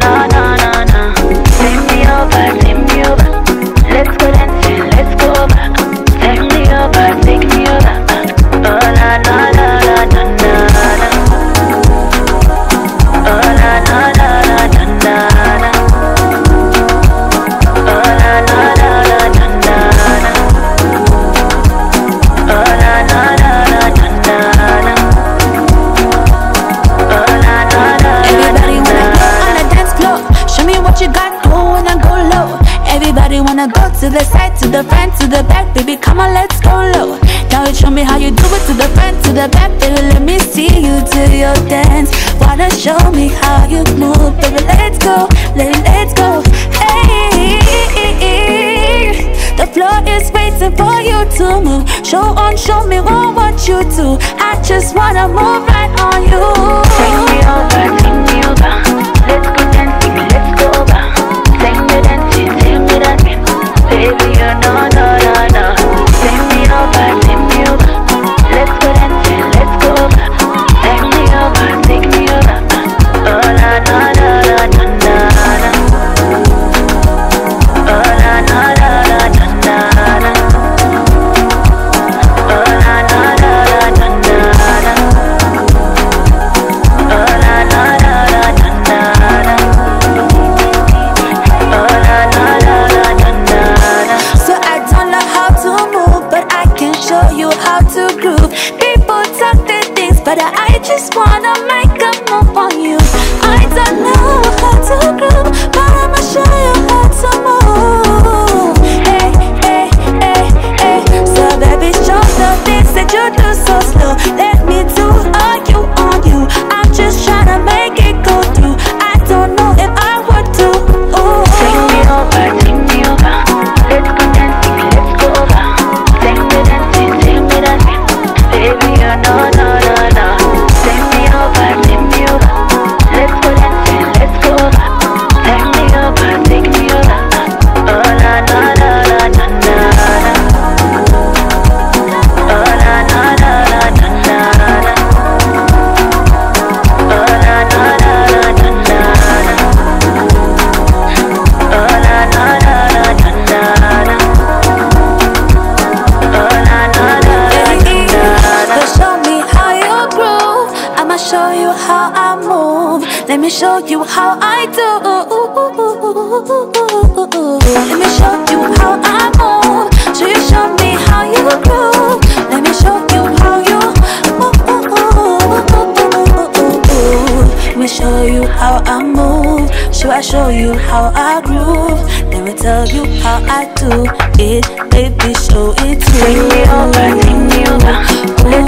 na na to the side, to the front, to the back, baby. Come on, let's go low. Now you show me how you do it to the front, to the back, baby. Let me see you do your dance. Wanna show me how you move, baby. Let's go, let let's go. Hey, the floor is waiting for you to move. Show on, show me what what you do. I just wanna move right on you. Take me over, take me over. Show you how to groove. People talk their things, but I just wanna make a move Let me show you how I do. Let me show you how I move. So you show me how you groove. Let me show you how you. Let me show you how I move. Should I show you how I groove? Let me tell you how I do it, baby. Show it to Take me over, take me over.